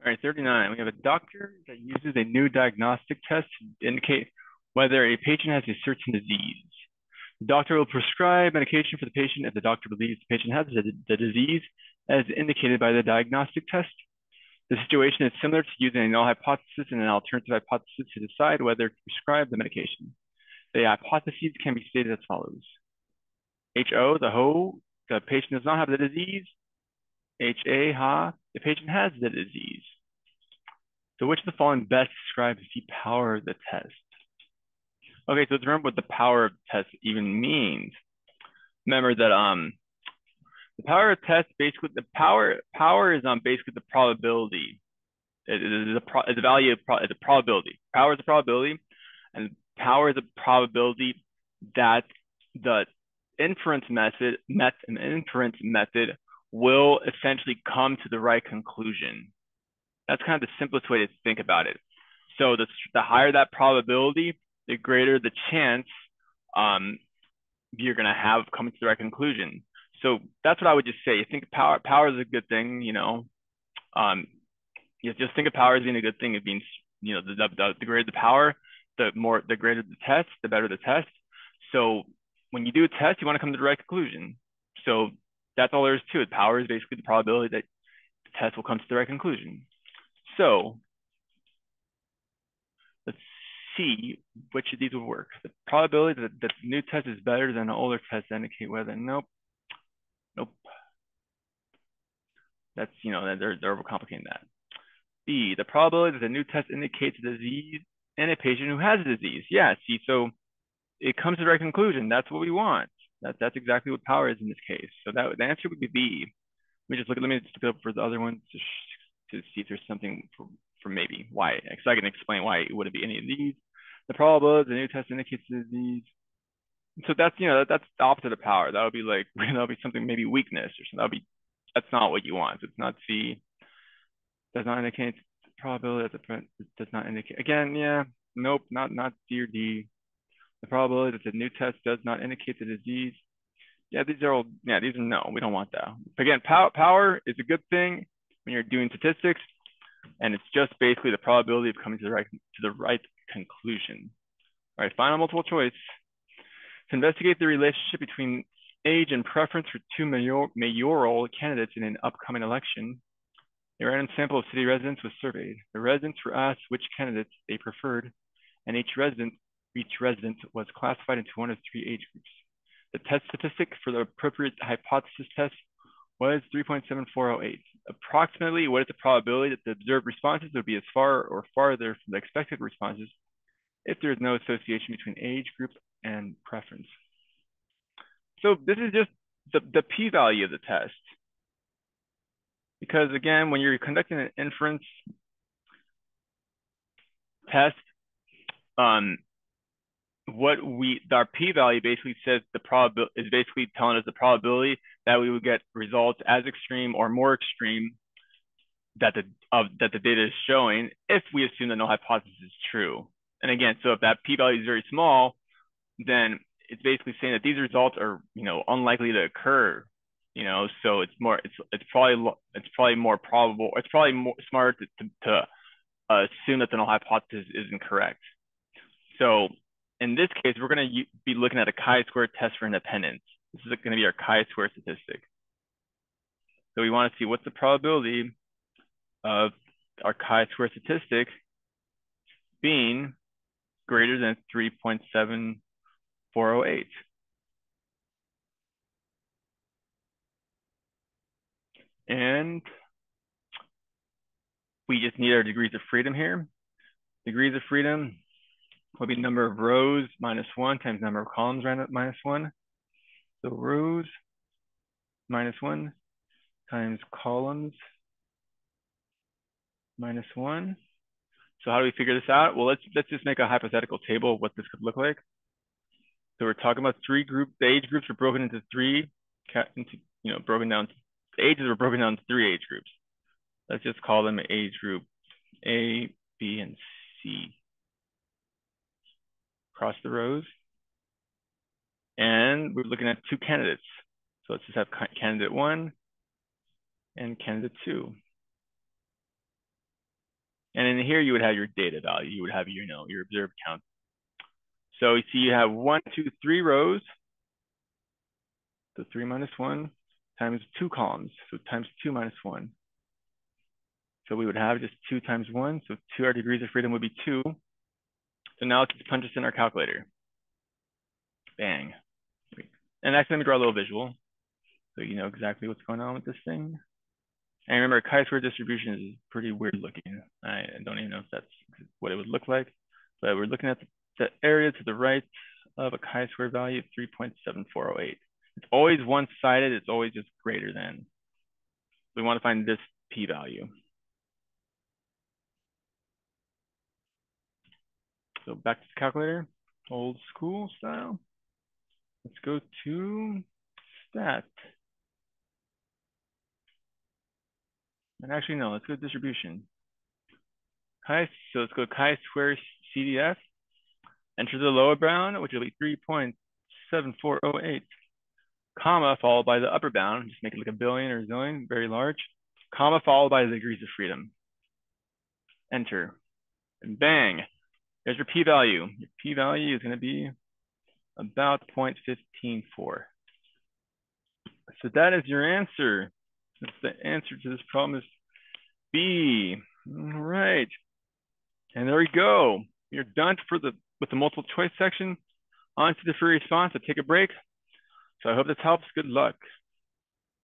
All right, 39. We have a doctor that uses a new diagnostic test to indicate whether a patient has a certain disease. The doctor will prescribe medication for the patient if the doctor believes the patient has the, the disease as indicated by the diagnostic test. The situation is similar to using a null hypothesis and an alternative hypothesis to decide whether to prescribe the medication. The hypotheses can be stated as follows. HO, the HO, the patient does not have the disease. HA, ha, the patient has the disease. So which of the following best describes the power of the test? Okay, so let's remember what the power of the test even means. Remember that um the power of test basically the power power is on um, basically the probability. It is a pro, the value of pro, the probability. Power is a probability, and power is a probability that the inference method met an inference method will essentially come to the right conclusion. That's kind of the simplest way to think about it. So the, the higher that probability, the greater the chance um, you're going to have coming to the right conclusion. So that's what I would just say. You think power power is a good thing, you know. Um, you just think of power as being a good thing. It means you know the, the, the greater the power, the more the greater the test, the better the test. So when you do a test, you want to come to the right conclusion. So that's all there is to it. Power is basically the probability that the test will come to the right conclusion. So let's see which of these will work. The probability that the new test is better than an older test indicate whether, nope, nope. That's, you know, they're, they're overcomplicating that. B, the probability that the new test indicates a disease in a patient who has a disease. Yeah, see, so it comes to the right conclusion. That's what we want. That, that's exactly what power is in this case. So that the answer would be B. Let me just look let me just look up for the other ones to, to see if there's something for, for maybe why, because I can explain why it wouldn't be any of these. The probability the new test indicates disease. So that's, you know, that, that's the opposite of power. That would be like, that would be something maybe weakness or something. That would be, that's not what you want. It's not C. Does not indicate probability does not indicate. Again, yeah, nope, not, not C or D. The probability that the new test does not indicate the disease. Yeah, these are all, yeah, these are no, we don't want that. Again, power, power is a good thing when you're doing statistics, and it's just basically the probability of coming to the right, to the right conclusion. All right, final multiple choice. To investigate the relationship between age and preference for two mayor, mayoral candidates in an upcoming election, a random sample of city residents was surveyed. The residents were asked which candidates they preferred, and each resident each resident was classified into one of three age groups. The test statistic for the appropriate hypothesis test was 3.7408. Approximately, what is the probability that the observed responses would be as far or farther from the expected responses if there is no association between age group and preference? So this is just the, the p-value of the test. Because again, when you're conducting an inference test, um, what we our p-value basically says the probability is basically telling us the probability that we would get results as extreme or more extreme that the of that the data is showing if we assume that null hypothesis is true. And again, so if that p-value is very small, then it's basically saying that these results are you know unlikely to occur. You know, so it's more it's it's probably it's probably more probable. It's probably more smart to, to, to assume that the null hypothesis is incorrect. So in this case, we're going to be looking at a chi-square test for independence. This is going to be our chi-square statistic. So we want to see what's the probability of our chi-square statistic being greater than 3.7408. And we just need our degrees of freedom here. Degrees of freedom, will be number of rows minus one times number of columns minus one. So rows minus one times columns minus one. So how do we figure this out? Well, let's let's just make a hypothetical table of what this could look like. So we're talking about three group, the age groups are broken into three, into, you know, broken down, the ages are broken down to three age groups. Let's just call them age group A, B, and C across the rows. And we're looking at two candidates. So let's just have candidate one and candidate two. And in here, you would have your data value. You would have, you know, your observed count. So you see you have one, two, three rows. So three minus one times two columns. So times two minus one. So we would have just two times one. So two, our degrees of freedom would be two. So now let's just punch this in our calculator. Bang. And actually, let me draw a little visual. So you know exactly what's going on with this thing. And remember, chi-square distribution is pretty weird looking. I don't even know if that's what it would look like, but we're looking at the, the area to the right of a chi-square value of 3.7408. It's always one-sided. It's always just greater than. We want to find this p-value. So back to the calculator, old school style. Let's go to stat. And actually, no, let's go to distribution. Chi, so let's go chi-square CDF. Enter the lower bound, which will be 3.7408, comma, followed by the upper bound, just make it like a billion or a zillion, very large, comma, followed by the degrees of freedom. Enter. And bang, there's your p-value. Your p-value is going to be about 0.154. So that is your answer. That's the answer to this problem is B. All right. And there we go. You're done for the with the multiple choice section. On to the free response. So take a break. So I hope this helps. Good luck.